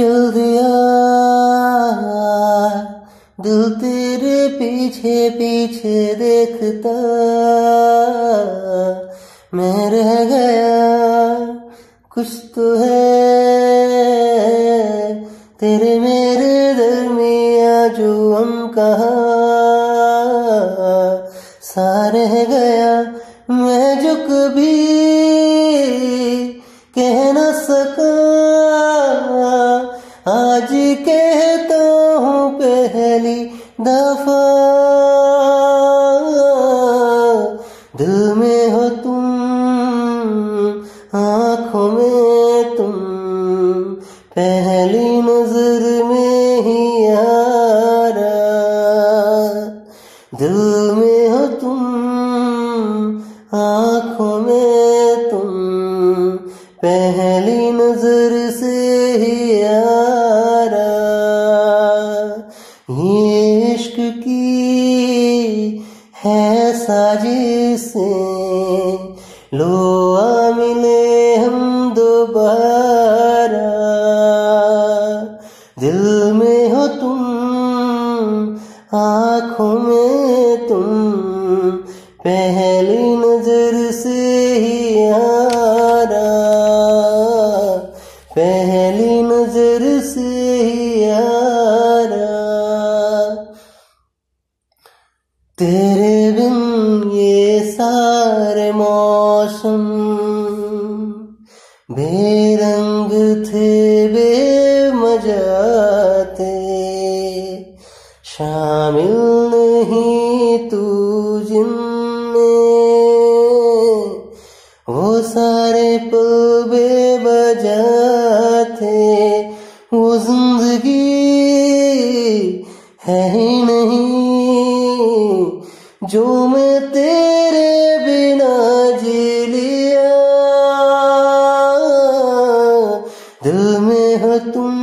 चल दिया दिल तेरे पीछे पीछे देखता। मैं रह गया। कुछ तो है। तेरे मेरे दरमिया जो हम कहा। सा रह गया। मैं जो कभी कह न सका। आज कहता हूँ पहली दफ़ा, दिल में हो तुम, आँखों में तुम, पहली नज़र में ही दिल में हो तुम, आँखों में तुम, पहली नज़र से ही यारा। इश्क की है साजिशें लो आ मिले हम दोबारा। दिल में हो तुम, आँखों में तुम, पहली नज़र से ही यारा पहली तेरे बिन ये सारे मौसम बेरंग थे बेमजा थे शामिल नहीं तू जिनमें वो सारे पल बेबजा थे वो ज़िंदगी है ही नहीं। जो मैं तेरे बिना जी लिया। दिल में हो तुम,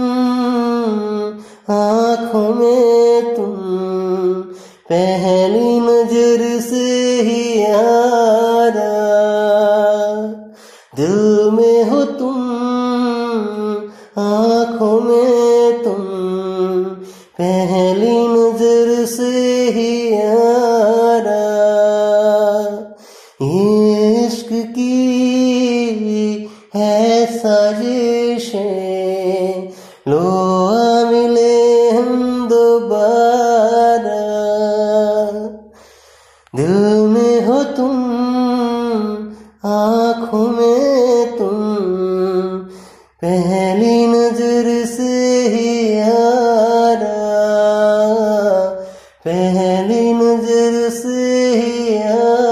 आँखों में तुम, पहली नज़र से ही दिल में हो तुम, आँखों में तुम, पहली नज़र से ही है साजिशें। लो मिले हम दोबारा दिल में हो तुम, आँखों में तुम। पहली नज़र से ही यारा पहली नज़र से ही यारा